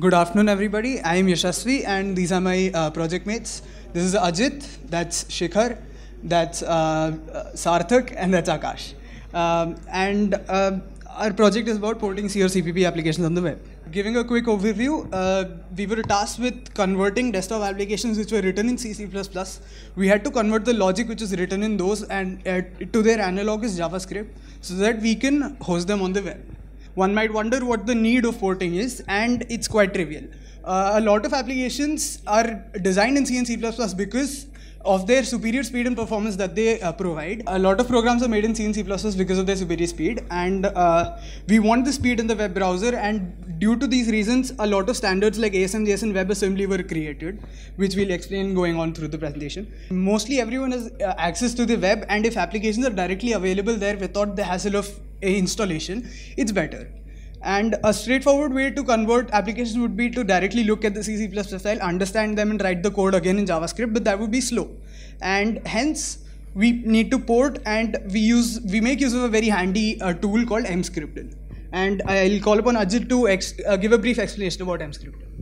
Good afternoon, everybody. I am Yashasvi, and these are my uh, project mates. This is Ajit, that's Shikhar, that's uh, uh, Sarthak, and that's Akash. Um, and uh, our project is about porting C or CPP applications on the web. Giving a quick overview, uh, we were tasked with converting desktop applications which were written in C, C++. We had to convert the logic which is written in those and uh, to their analogous JavaScript so that we can host them on the web. One might wonder what the need of porting is, and it's quite trivial. Uh, a lot of applications are designed in C and C++ because of their superior speed and performance that they uh, provide. A lot of programs are made in C and C++ because of their superior speed, and uh, we want the speed in the web browser. And due to these reasons, a lot of standards like ASM.js and WebAssembly were created, which we'll explain going on through the presentation. Mostly everyone has uh, access to the web, and if applications are directly available there without the hassle of installation, it's better. And a straightforward way to convert applications would be to directly look at the C, C++ file, understand them, and write the code again in JavaScript, but that would be slow. And hence, we need to port and we use we make use of a very handy uh, tool called Emscripten. And I'll call upon Ajit to uh, give a brief explanation about Emscripten.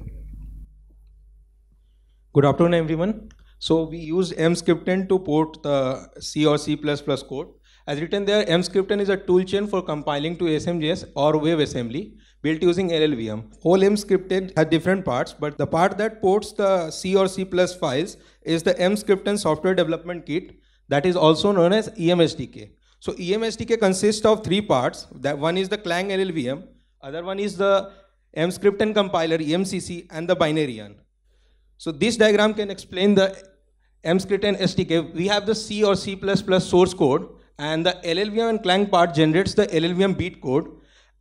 Good afternoon, everyone. So we use Emscripten to port the C or C++ code. As written there, Emscripten is a toolchain for compiling to ASM.js or WebAssembly built using LLVM. Whole Emscripten has different parts, but the part that ports the C or C++ files is the Emscripten software development kit that is also known as EMSDK. So EMSDK consists of three parts. That one is the Clang LLVM, other one is the Emscripten compiler EMCC and the binary So this diagram can explain the mscripten SDK. We have the C or C++ source code and the LLVM and Clang part generates the LLVM bitcode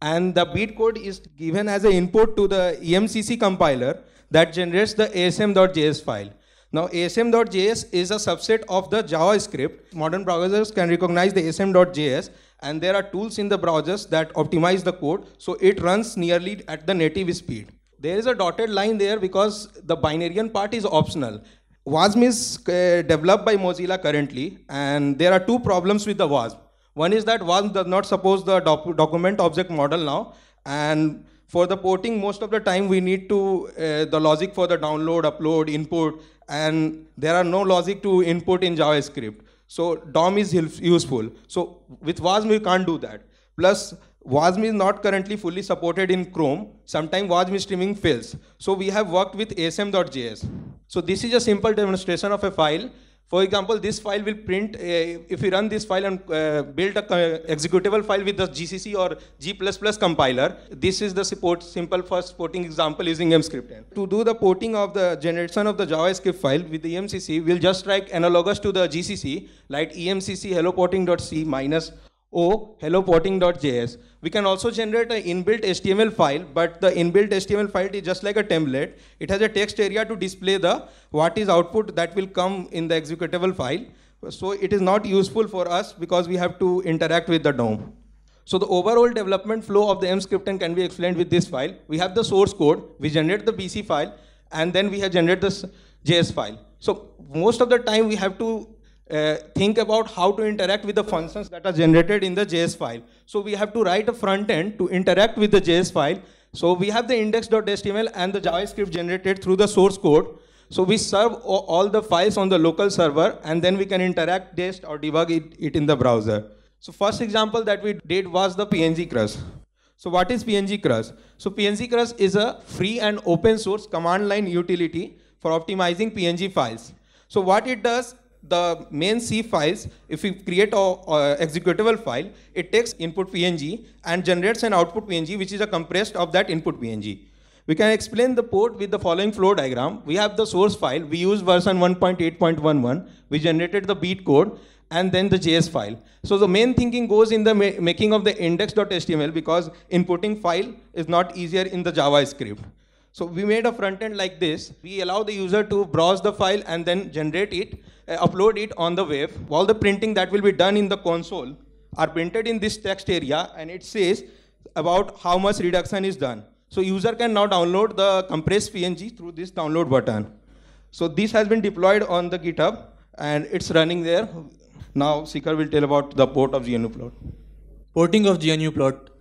and the bitcode is given as an input to the EMCC compiler that generates the asm.js file. Now asm.js is a subset of the JavaScript. Modern browsers can recognize the asm.js and there are tools in the browsers that optimize the code so it runs nearly at the native speed. There is a dotted line there because the Binaryen part is optional WASM is uh, developed by Mozilla currently, and there are two problems with the WASM. One is that WASM does not support the doc document object model now, and for the porting, most of the time we need to uh, the logic for the download, upload, input, and there are no logic to input in JavaScript. So DOM is useful. So with WASM we can't do that. Plus WASM is not currently fully supported in Chrome. Sometimes WASM streaming fails. So we have worked with asm.js. So this is a simple demonstration of a file. For example, this file will print, uh, if we run this file and uh, build a executable file with the GCC or G++ compiler, this is the support, simple first porting example using Emscripten. To do the porting of the generation of the JavaScript file with the EMCC, we'll just write analogous to the GCC, like emcc hello porting.c minus o hello porting.js. We can also generate an inbuilt HTML file, but the inbuilt HTML file is just like a template. It has a text area to display the what is output that will come in the executable file. So it is not useful for us because we have to interact with the DOM. So the overall development flow of the Emscripten can be explained with this file. We have the source code, we generate the BC file, and then we have generated this JS file. So most of the time we have to uh, think about how to interact with the functions that are generated in the JS file. So we have to write a front end to interact with the JS file. So we have the index.html and the JavaScript generated through the source code. So we serve all the files on the local server and then we can interact, test or debug it, it in the browser. So first example that we did was the PNG Crush. So what is PNG Crush? So PNG Crush is a free and open source command line utility for optimizing PNG files. So what it does, the main C files, if we create a, executable file, it takes input PNG and generates an output PNG, which is a compressed of that input PNG. We can explain the port with the following flow diagram. We have the source file. We use version 1.8.11. We generated the bitcode and then the JS file. So the main thinking goes in the ma making of the index.html because inputting file is not easier in the JavaScript. So we made a front end like this. We allow the user to browse the file and then generate it Uh, upload it on the web. All the printing that will be done in the console are printed in this text area and it says about how much reduction is done. So user can now download the compressed PNG through this download button. So this has been deployed on the GitHub and it's running there. Now Shikhar will tell about the port of GNU plot. Porting of GNU plot.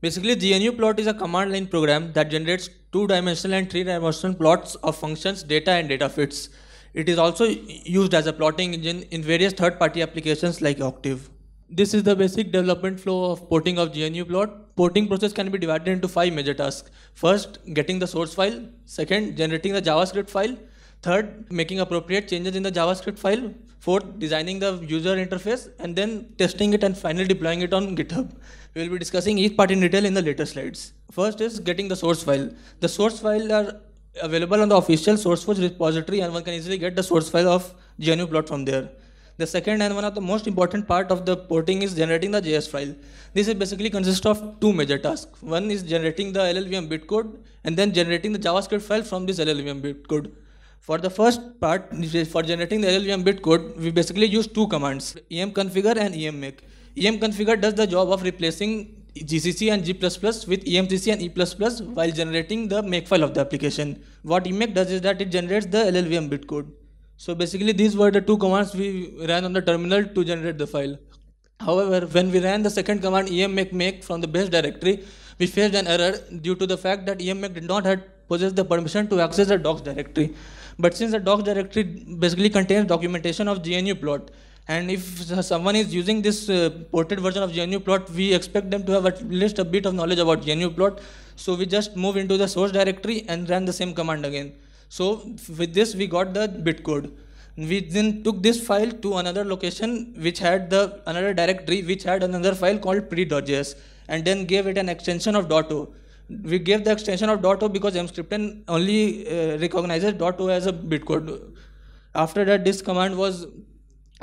Basically GNU plot is a command line program that generates two-dimensional and three-dimensional plots of functions, data and data fits. It is also used as a plotting engine in various third-party applications like Octave. This is the basic development flow of porting of GNU plot. Porting process can be divided into five major tasks. First, getting the source file. Second, generating the JavaScript file. Third, making appropriate changes in the JavaScript file. Fourth, designing the user interface and then testing it and finally deploying it on GitHub. We will be discussing each part in detail in the later slides. First is getting the source file. The source file are available on the official SourceForge repository and one can easily get the source file of GNU plot from there. The second and one of the most important part of the porting is generating the JS file. This is basically consists of two major tasks. One is generating the LLVM bitcode and then generating the JavaScript file from this LLVM bitcode. For the first part, for generating the LLVM bitcode, we basically use two commands, emconfigure and emmake. emconfigure does the job of replacing GCC and G++ with EMCC and em++ while generating the makefile of the application. What emmake does is that it generates the LLVM bitcode. So basically these were the two commands we ran on the terminal to generate the file. However, when we ran the second command emmake make from the base directory, we faced an error due to the fact that emmake did not possess the permission to access the docs directory. But since the docs directory basically contains documentation of GNU plot, and if someone is using this uh, ported version of GNU plot, we expect them to have at least a bit of knowledge about GNU plot. So we just move into the source directory and ran the same command again. So with this we got the bitcode. We then took this file to another location which had the another directory which had another file called pre.js and then gave it an extension of .o. We gave the extension of .o because Emscripten only uh, recognizes .o as a bitcode. After that this command was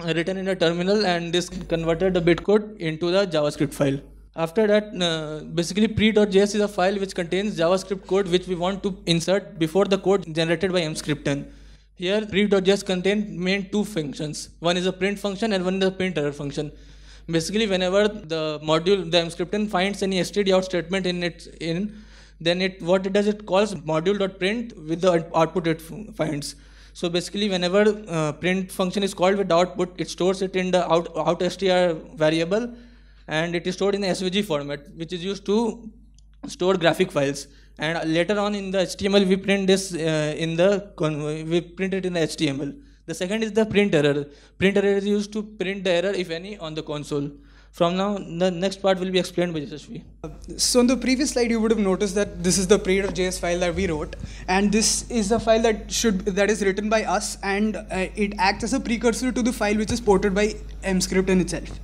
written in a terminal and this converted the bitcode into the JavaScript file. After that, uh, basically pre.js is a file which contains JavaScript code which we want to insert before the code generated by Emscripten. Here, pre.js contains main two functions. One is a print function and one is a print error function. Basically, whenever the module, the Emscripten finds any std out statement in its in, then it what it does, it calls module.print with the output it finds. So basically, whenever uh, print function is called with output, it stores it in the out, out str variable and it is stored in the SVG format, which is used to store graphic files. And later on in the HTML, we print this uh, in the we print it in the HTML. The second is the print error. Print error is used to print the error, if any, on the console. From now, the next part will be explained by Yashasvi. So in the previous slide, you would have noticed that this is the pre.js file that we wrote, and this is the file that should that is written by us, and uh, it acts as a precursor to the file which is ported by Emscripten itself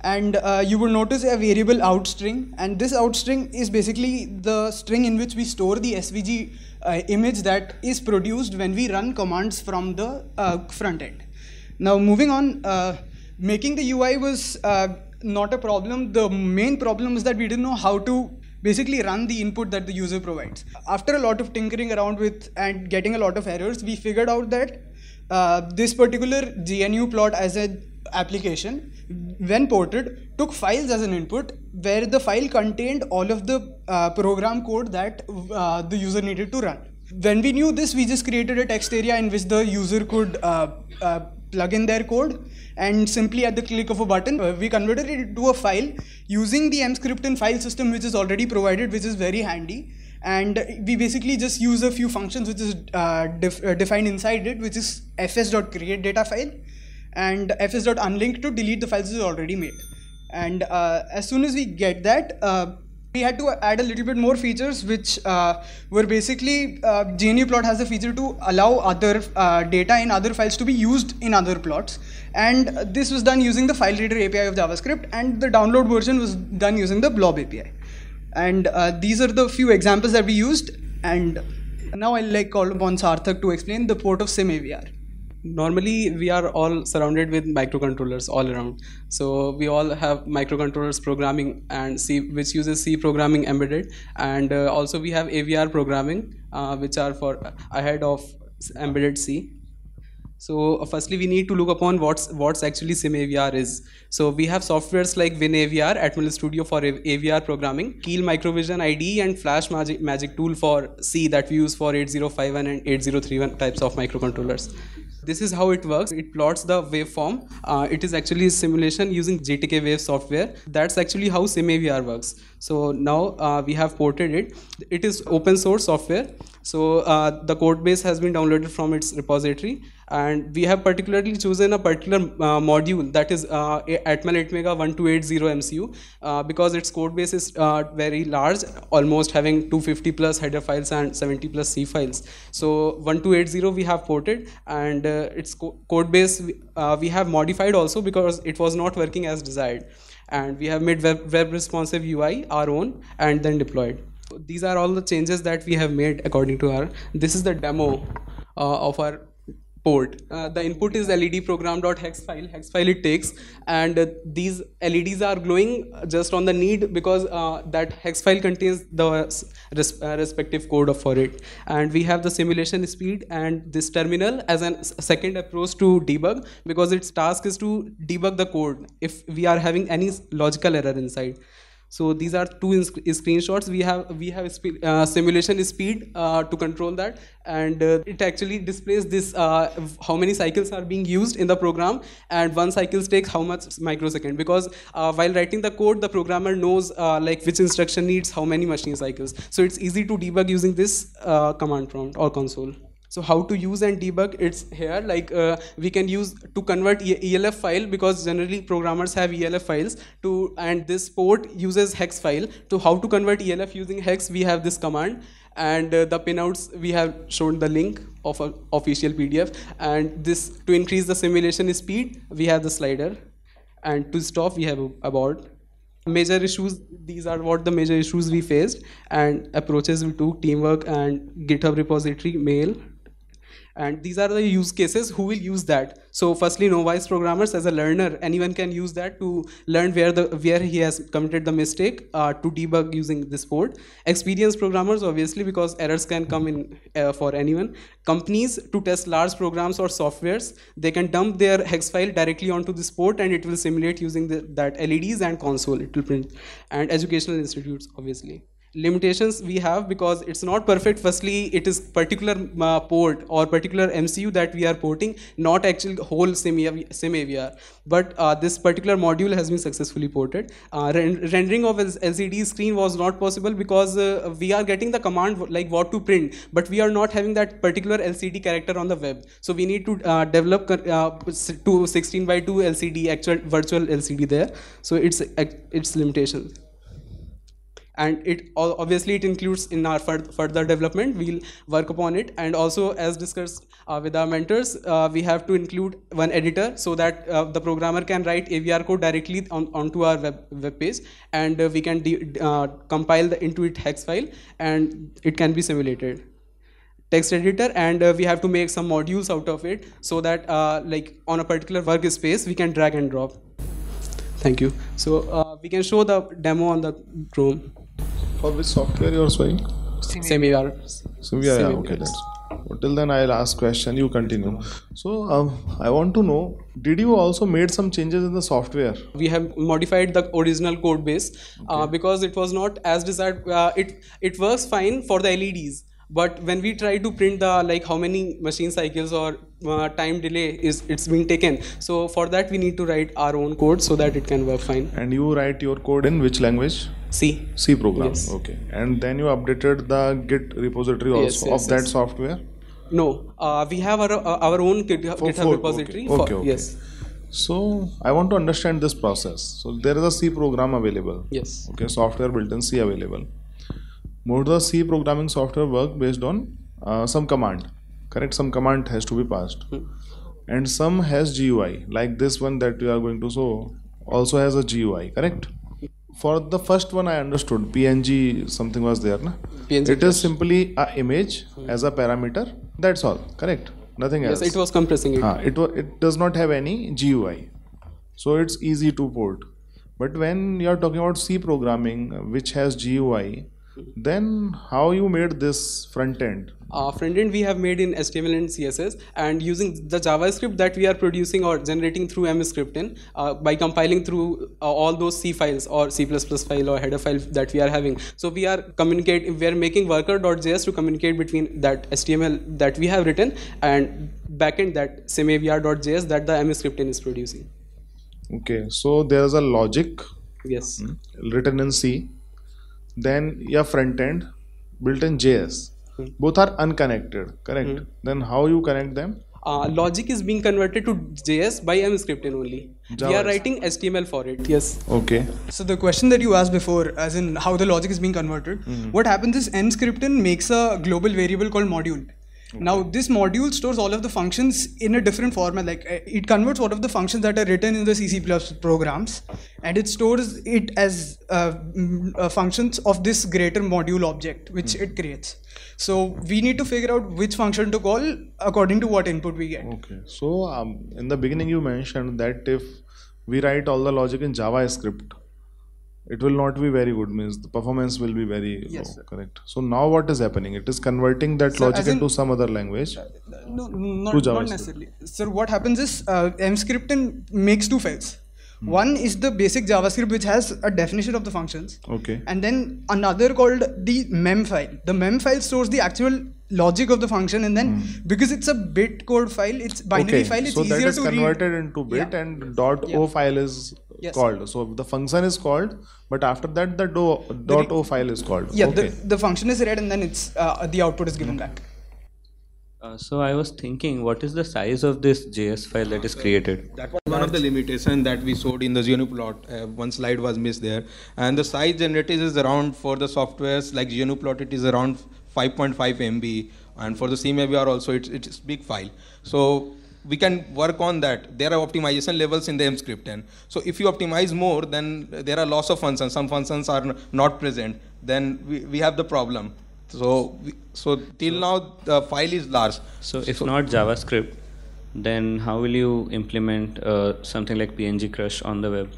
and uh, you will notice a variable out string and this out string is basically the string in which we store the SVG uh, image that is produced when we run commands from the uh, front end. Now moving on, uh, making the UI was uh, not a problem. The main problem is that we didn't know how to basically run the input that the user provides. After a lot of tinkering around with and getting a lot of errors, we figured out that uh, this particular GNU plot as an application when ported took files as an input where the file contained all of the uh, program code that uh, the user needed to run when we knew this we just created a text area in which the user could uh, uh plug in their code and simply at the click of a button uh, we converted it into a file using the emscripten file system which is already provided which is very handy and we basically just use a few functions which is uh, def defined inside it which is fs.create data file and fs.unlink to delete the files is already made. And uh, as soon as we get that, uh, we had to add a little bit more features which uh, were basically uh, GNUplot has a feature to allow other uh, data in other files to be used in other plots. And this was done using the file reader API of JavaScript and the download version was done using the blob API and uh, these are the few examples that we used. And now I'll like call upon Sarthak to explain the port of SimAVR normally we are all surrounded with microcontrollers all around so we all have microcontrollers programming and c which uses c programming embedded and uh, also we have avr programming uh, which are for ahead of embedded c so firstly we need to look upon what's what's actually SimAVR is. So we have softwares like WinAVR, Atmel Studio for AVR programming, Keil Microvision IDE and Flash Magic, Magic Tool for C that we use for 8051 and 8031 types of microcontrollers. This is how it works. It plots the waveform. Uh, it is actually a simulation using GTK Wave software. That's actually how SimAVR works. So now uh, we have ported it. It is open source software. So uh, the code base has been downloaded from its repository, and we have particularly chosen a particular uh, module that is uh, Atmel ATmega 1280 MCU uh, because its code base is uh, very large, almost having 250 plus header files and 70 plus C files. So 1280 we have ported, and uh, its co- code base we have modified also because it was not working as desired and we have made web, web responsive UI our own and then deployed. These are all the changes that we have made according to our. This is the demo uh, of our port. Uh, the input is led program.hex file, hex file it takes, and uh, these LEDs are glowing just on the need because uh, that hex file contains the res- uh, respective code for it. And we have the simulation speed and this terminal as a second approach to debug because its task is to debug the code if we are having any logical error inside. So these are two screenshots. We have we have spe- uh, simulation speed uh, to control that, and uh, it actually displays this uh, how many cycles are being used in the program, and one cycle takes how much microsecond. Because uh, while writing the code, the programmer knows uh, like which instruction needs how many machine cycles. So it's easy to debug using this command prompt or console. So how to use and debug? It's here. Like uh, we can use to convert ELF file because generally programmers have ELF files to, and this port uses hex file. To how to convert ELF using hex, we have this command, and uh, the pinouts we have shown the link of a official PDF. And this to increase the simulation speed, we have the slider, and to stop we have a, a major issues these are what the major issues we faced and approaches we took teamwork and github repository mail and these are the use cases. Who will use that? So firstly novice programmers as a learner. Anyone can use that to learn where the where he has committed the mistake uh, to debug using this port experienced programmers obviously because errors can come in uh, for anyone. Companies to test large programs or softwares they can dump their hex file directly onto this port and it will simulate using the, that leds and console. It will print. And educational institutes obviously limitations we have because it's not perfect. Firstly it is particular uh, port or particular mcu that we are porting not actual whole sim avr but uh, this particular module has been successfully ported. Uh, ren- rendering of lcd screen was not possible because uh, we are getting the command like what to print but we are not having that particular lcd character on the web. So we need to uh, develop uh, to 16 by 2 lcd actual virtual lcd there. So it's it's limitations and it obviously it includes in our fur- further development. We'll work upon it. And also as discussed uh, with our mentors uh, we have to include one editor so that uh, the programmer can write avr code directly on, onto our web, web page. And uh, we can uh, compile the intuit hex file and it can be simulated. Text editor and uh, we have to make some modules out of it so that like on a particular workspace we can drag and drop. Thank you. So uh, we can show the demo on the chrome For which software you are showing? semi So yeah, yeah Semi- okay. That's, till then, I'll ask question. You continue. So um, I want to know: Did you also made some changes in the software? we have modified the original code base uh, because it was not as desired uh, it it works fine for the leds but when we try to print the like how many machine cycles or uh, time delay is it's being taken so for that we need to write our own code so that it can work fine And you write your code in which language? c C program. Yes. Okay. And then you updated the Git repository also Yes, yes, of that software. no uh, we have our uh, our own Git- For- github repository okay, for okay, okay. yes So I want to understand this process. So there is a C program available. yes Okay, software built in C available. Of the C programming software work based on uh, some command. Correct? Some command has to be passed. And some has GUI, like this one that we are going to show, also has a GUI. Correct? For the first one, I understood PNG something was there. Na? PNG, it is simply a image as a parameter. That's all. Correct? Nothing else. yes it was compressing it Ah, it it does not have any GUI, so it's easy to port. But when you are talking about C programming, which has GUI, then how you made this front end? uh, front end we have made in HTML and CSS and using the JavaScript that we are producing or generating through Emscripten uh, by compiling through uh, all those C files or C++ file or header file that we are having. So we are communicate we are making worker.js to communicate between that HTML that we have written and backend that semavr.js that the Emscripten is producing. Okay, so there is a logic Yes. written in C, then your front end built in JS. Hmm. Both are unconnected, correct? Hmm. Then how you connect them? Uh, logic is being converted to JS by Emscripten only. We are writing HTML for it. Yes. Okay. So the question that you asked before, as in how the logic is being converted, hmm. what happens is Emscripten makes a global variable called module. Now this module stores all of the functions in a different format. Like uh, it converts all of the functions that are written in the CC programs, and it stores it as uh, mm, uh, functions of this greater module object which it creates. So we need to figure out which function to call according to what input we get. Okay. So um, in the beginning you mentioned that if we write all the logic in JavaScript, it will not be very good. Means the performance will be very Yes, low. sir. Correct. So now what is happening? It is converting that So logic in- into some other language. No, To not, not necessarily. So what happens is uh, Emscripten makes two files. Hmm. One is the basic JavaScript which has a definition of the functions, Okay. and then another called the mem file. The mem file stores the actual logic of the function, and then because it's a bit code file, it's binary Hmm. okay. file. It's so that easier is to converted read. into bit Yeah. and dot Yeah. o file is Yes. called. So the function is called, but after that the do, dot o file is called. Yeah, Okay. the, the function is read, and then it's uh, the output is given back. Uh, so I was thinking, what is the size of this JS file that is created? That was one of the limitations that we showed in the GNU plot. Uh, one slide was missed there. And the size generated is around, for the softwares like GNU plot, it is around 5.5 MB. And for the SimAVR also, it's, it's big file. So we can work on that. There are optimization levels in the Emscripten. So if you optimize more, then there are loss of functions. Some functions are not present. Then we, we have the problem. So, we, so till now the file is large. So if not JavaScript, then how will you implement uh, something like PNG Crush on the web?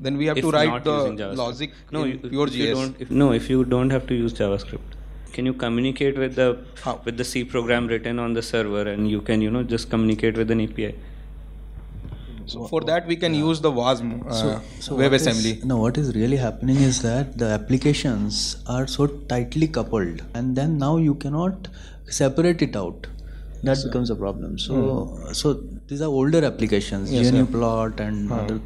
Then we have if to write the logic no, in you- pure if you JS. don't, if, no, if you don't have to use JavaScript, can you communicate with the How? with the C program written on the server, and you can you know just communicate with an API? So for that we can use the WASM uh, So what is- WebAssembly. no, what is really happening is that the applications are so tightly coupled, and then now you cannot separate it out. That becomes a problem. So, so these are older applications, GNU plot and other.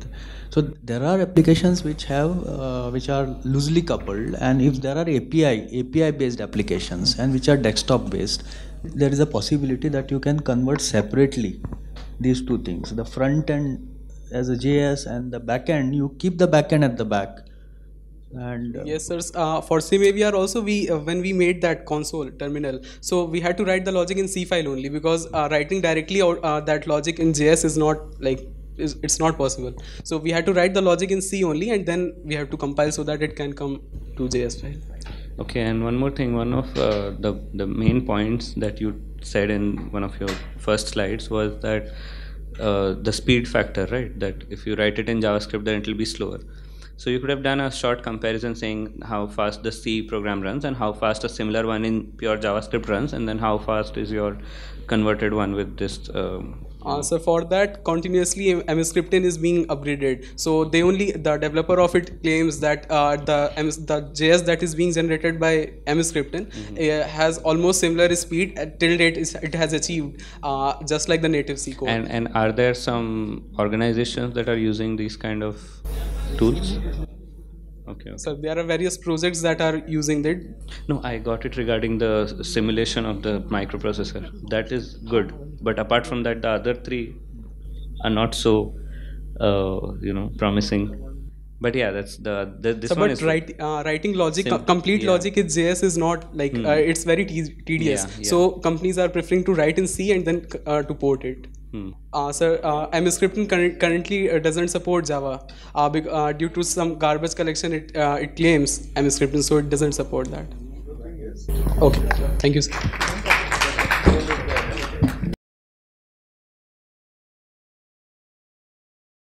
So there are applications which have uh, which are loosely coupled, and if there are API API based applications and which are desktop based, there is a possibility that you can convert separately these two things the front end as a js and the back end you keep the back end at the back and uh, Yes, sir. Uh, for SimAVR also, we uh, when we made that console terminal, so we had to write the logic in C file only because uh, writing directly out uh, that logic in JS is not like is, it's not possible. So we had to write the logic in C only, and then we have to compile so that it can come to JS file. Okay, and one more thing. One of uh, the the main points that you said in one of your first slides was that uh, the speed factor, right? That if you write it in JavaScript, then it will be slower. So you could have done a short comparison saying how fast the C program runs and how fast a similar one in pure JavaScript runs, and then how fast is your converted one with this. Um, Uh, so for that, continuously Emscripten is being upgraded. So they only the developer of it claims that uh, the MS, the JS that is being generated by Emscripten uh, has almost similar speed uh, till date is, it has achieved, uh, just like the native C code. and and are there some organizations that are using these kind of tools? Okay. okay. so there are various projects that are using it. No, I got it regarding the simulation of the microprocessor. That is good, but apart from that, the other three are not so, uh, you know, promising. But yeah, that's the, the this So, one but is write, uh, writing logic, Sim- complete yeah. logic in JS is not like uh, it's very te- tedious. Yeah, yeah. So companies are preferring to write in C and then uh, to port it. Hmm. Uh, sir, uh, MScripten curr- currently uh, doesn't support Java uh, bec- uh, due to some garbage collection. It uh, it claims MScripten, so it doesn't support that. Okay, thank you. Sir.